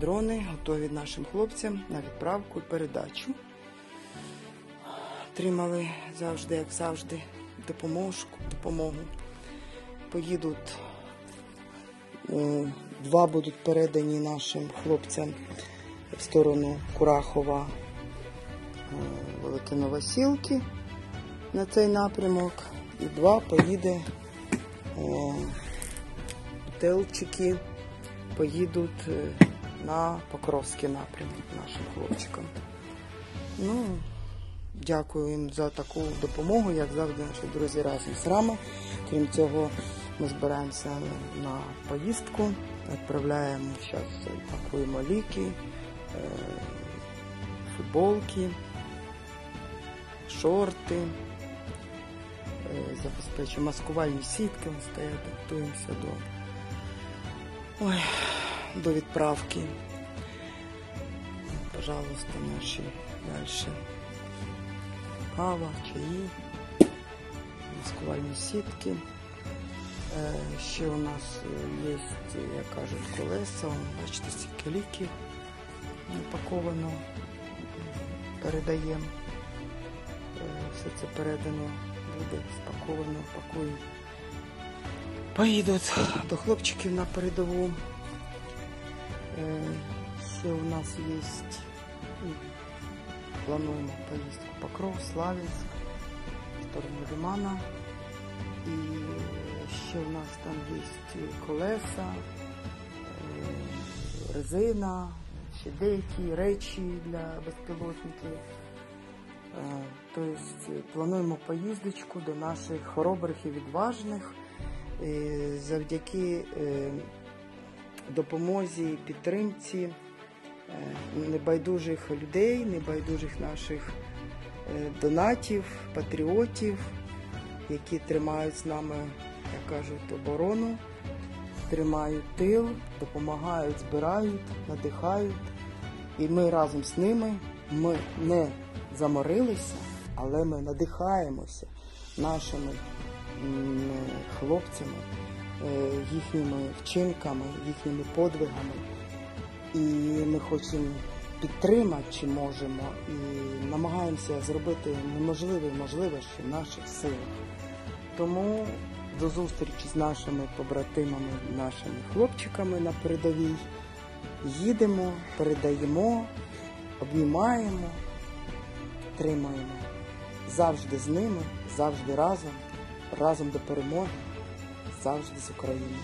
Дрони готові нашим хлопцям на відправку і передачу. Отримали завжди, як завжди, допоможку, допомогу. Поїдуть, два будуть передані нашим хлопцям в сторону Курахова, е, Великоновосілки на цей напрямок. І два поїде е, телчики поїдуть е, на Покровський напрямок нашим хлопчикам. Ну, дякую їм за таку допомогу, як завжди наші друзі разом з нами. Крім цього, ми збираємося на поїздку, відправляємо зараз, пакуємо ліки, е, футболки, шорти, е, забезпечуємо маскувальні сітки, ми стоять, готуємося до. Ой, до відправки. Пожалуйста, наші далі. Кава, чаї, маскувальні сітки. Е, Ще у нас є, як кажуть, колеса. Бачите, стільки ліків упаковано. Передаємо. Е, Все це передано буде спаковано, пакують. Поїдуть до хлопчиків на передову. Е, Ще у нас є, ну, плануємо поїздку Покров, Славянськ, в сторону Лимана. І ще у нас там є колеса, е, резина, ще деякі речі для безпілотників. Е, Тобто плануємо поїздочку до наших хоробрих і відважних. Е, Завдяки допомозі підтримці е, небайдужих людей, небайдужих наших е, донатів, патріотів, які тримають з нами, як кажуть, оборону, тримають тил, допомагають, збирають, надихають. І ми разом з ними ми не заморилися, але ми надихаємося нашими хлопцями, їхніми вчинками, їхніми подвигами. І ми хочемо підтримати, чи можемо, і намагаємося зробити неможливе можливе, що в наших силах. Тому до зустрічі з нашими побратимами, нашими хлопчиками на передовій. Їдемо, передаємо, обнімаємо, тримаємо. Завжди з ними, завжди разом, разом до перемоги, завжди з Україною.